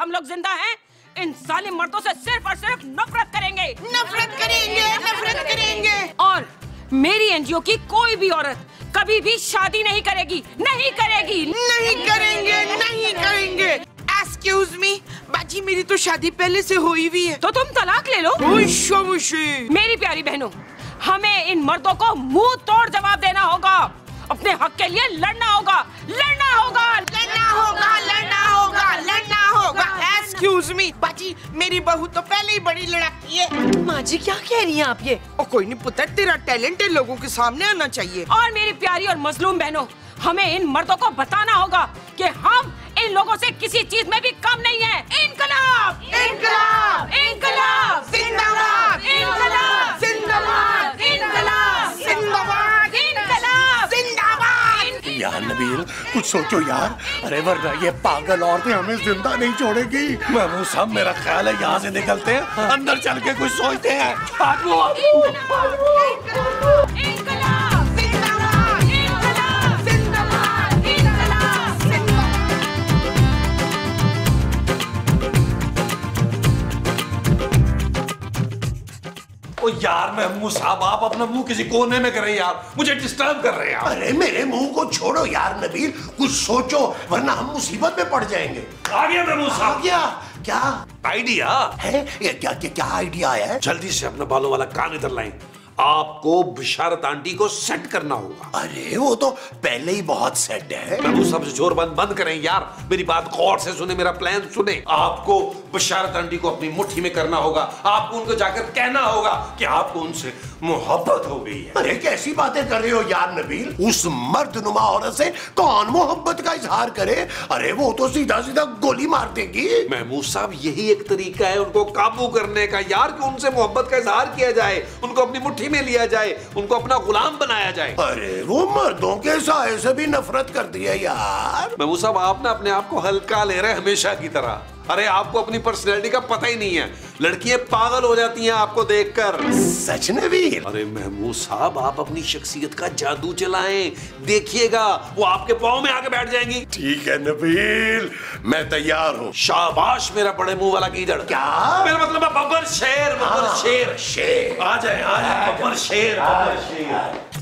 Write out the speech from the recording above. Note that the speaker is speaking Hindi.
हम लोग ज़िंदा हैं इन साले मर्दों से सिर्फ़ और सिर्फ़ नफरत करेंगे। नफरत करेंगे नफरत करेंगे। और मेरी एनजीओ की कोई भी औरत कभी भी शादी नहीं करेगी नहीं करेगी। नहीं करेंगे नहीं करेंगे। एक्सक्यूज मी बाजी मेरी तो शादी पहले से हुई हुई है। तो तुम तलाक ले लो। मेरी प्यारी बहनों हमें इन मर्दों को मुँह तोड़ जवाब देना होगा। अपने हक के लिए लड़ना होगा लड़ना एक्सक्यूज मी बाजी मेरी बहू तो पहले ही बड़ी लड़ाकी है। माँ जी क्या कह रही हैं आप ये? और कोई नहीं पुत्र तेरा टैलेंट है लोगों के सामने आना चाहिए। और मेरी प्यारी और मजलूम बहनों हमें इन मर्दों को बताना होगा कि हम इन लोगों से किसी चीज़ में भी कम नहीं है। इनकलाब यार नबील कुछ सोचो यार अरे वरना ये पागल औरतें हमें ज़िंदा नहीं छोड़ेगी महमूद साहब मेरा ख्याल है यहाँ से निकलते हैं अंदर चल के कुछ सोचते हैं ओ यार मैं मुँह साहब आप अपना मुँह किसी कोने में करें यार। मुझे डिस्टर्ब कर रहे हैं आप। अरे मेरे मुँह को छोड़ो यार नबील कुछ सोचो वरना हम मुसीबत में पड़ जाएँगे। आ गया मैं मुँह साहब। गया? क्या? आइडिया? है? ये क्या क्या, क्या आइडिया है? जल्दी से अपने बालों वाला कान इधर लाएँ। आपको बिशारत आंटी को सेट करना होगा। अरे वो तो पहले ही बहुत सेट है। महमूद साहब से ज़ोर बंद बंद करें यार। मेरी बात गौर से सुने मेरा प्लान सुने। आपको बिशारत आंटी को अपनी मुट्ठी में करना होगा। आपको उनको जाकर कहना होगा कि आपको उनसे मोहब्बत हो गई है। अरे कैसी बातें कर रहे हो यार नबील? उस मर्द नुमा औरत से कौन मोहब्बत का इजहार करे? अरे वो तो सीधा सीधा गोली मार देगी। महमूद साहब यही एक तरीका है उनको काबू करने का। यार कि उनसे मोहब्बत का इजहार किया जाए उनको अपनी मुट्ठी में लिया जाए उनको अपना गुलाम बनाया जाए। अरे वो मर्दों के साय से भी नफरत करती है यार। महमूद साहब आप ना अपने आप को हल्का ले रहे हमेशा की तरह। अरे आपको अपनी पर्सनैलिटी का पता ही नहीं है। लड़कियाँ पागल हो जाती हैं आपको देखकर। सच नबील अरे महमूद साहब आप अपनी शख्सियत का जादू चलाएँ। देखिएगा वो आपके पाँव में आके बैठ जाएँगी। ठीक है नबील मैं तैयार हूँ। शाबाश मेरा बड़े मुँह वाला कीचड़ क्या? मेरा मतलब है बब्बर शेर बब्बर शेर। शेर। आ जाए आ जाए बब्बर शेर बब्बर शेर।